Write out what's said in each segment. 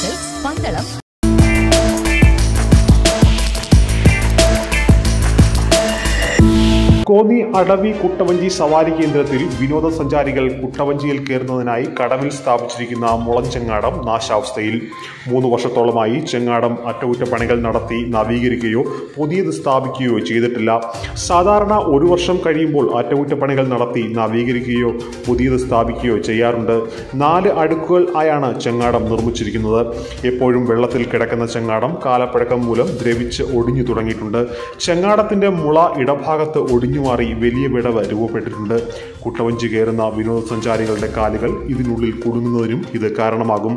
Silks Konni അടവി കുട്ടവഞ്ചി സവാരി കേന്ദ്രത്തിൽ വിനോദസഞ്ചാരികൾ കുട്ടവഞ്ചിയിൽ കയറുന്നതിനായി കടവിൽ സ്ഥാപിച്ചിരിക്കുന്ന മുളഞ്ചെങ്ങാടം നാശാവസ്ഥയിൽ. മൂന്ന് വർഷത്തോളമായി ചെങ്ങാടം അറ്റകുറ്റപ്പണികൾ നടത്തി നവീകരിക്കുകയോ പുതിയത് സ്ഥാപിക്കുകയോ ചെയ്തിട്ടില്ല. സാധാരണ ഒരു വർഷം കഴിയുമ്പോൾ അറ്റകുറ്റപ്പണികൾ നടത്തി നവീകരിക്കുകയോ പുതിയത് സ്ഥാപിക്കുകയോ ചെയ്യാറുണ്ട്. നാല് അടുക്കുകൾ ആയാണ് ചെങ്ങാടം നിർമ്മിച്ചിരിക്കുന്നത്. എപ്പോഴും വെള്ളത്തിൽ കിടക്കുന്ന ചെങ്ങാടം കാലപ്പഴക്കം മൂലം ദ്രവിച്ച് ഒടിഞ്ഞു തുടങ്ങിയിട്ടുണ്ട്. ചെങ്ങാടത്തിന്റെ മുള ഇടഭാഗത്ത് ഒടിഞ്ഞു മാറി വലിയ വിടവ് രൂപപ്പെട്ടിട്ടുണ്ട്. കുട്ടവഞ്ചി കയറുന്ന വിനോദസഞ്ചാരികളുടെ കാലുകൾ ഇതിനുള്ളിൽ കുടുങ്ങുന്നതിനും ഇത് കാരണമാകും.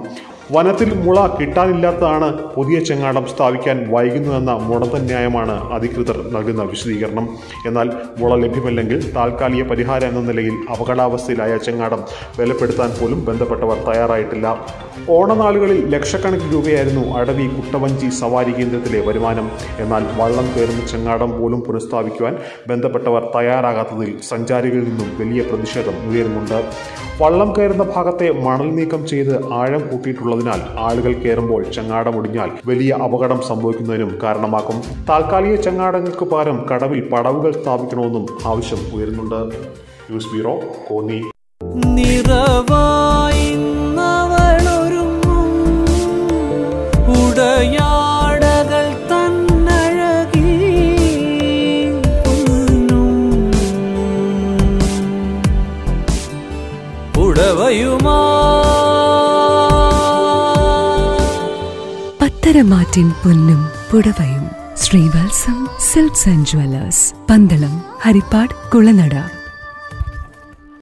വനത്തിൽ മുള കിട്ടാനില്ലാത്തതാണ് പുതിയ ചെങ്ങാടം സ്ഥാപിക്കാൻ വൈകുന്നതെന്ന മുടന്തൻ ന്യായമാണ് അധികൃതർ നൽകുന്ന വിശദീകരണം. എന്നാൽ മുള ലഭ്യമല്ലെങ്കിൽ താൽക്കാലിക പരിഹാരം എന്ന നിലയിൽ അപകടാവസ്ഥയിലായ ചെങ്ങാടം ബലപ്പെടുത്താൻ പോലും ബന്ധപ്പെട്ടവർ തയ്യാറായിട്ടില്ല. ഓണനാളുകളിൽ ലക്ഷക്കണക്കിന് രൂപയായിരുന്നു അടവി കുട്ടവഞ്ചി സവാരി കേന്ദ്രത്തിലെ വരുമാനം. എന്നാൽ വള്ളം കയറുന്ന ചെങ്ങാടം പോലും പുനഃസ്ഥാപിക്കുവാൻ ബന്ധപ്പെട്ടവർ തയ്യാറാകാത്തതിൽ സഞ്ചാരികളിൽ നിന്നും വലിയ പ്രതിഷേധം ഉയരുന്നുണ്ട്. വള്ളം കയറുന്ന ഭാഗത്തെ മണൽ നീക്കം ചെയ്ത് ആഴം കൂട്ടിയിട്ടുള്ളതിനാൽ ആളുകൾ കയറുമ്പോൾ ചങ്ങാടം ഒടിഞ്ഞാൽ വലിയ അപകടം സംഭവിക്കുന്നതിനും കാരണമാക്കും താൽക്കാലിക ചങ്ങാടങ്ങൾക്ക് പകരം കടവിൽ പടവുകൾ സ്ഥാപിക്കണമെന്നും ആവശ്യം ഉയരുന്നുണ്ട്. News bureau Konni. പൊന്നും ഉടവയുമാ പത്തരമാറ്റിൻ പൊന്നും പുടവയും Srivatsam silks and jewellers Pandalam Haripad Kulanada.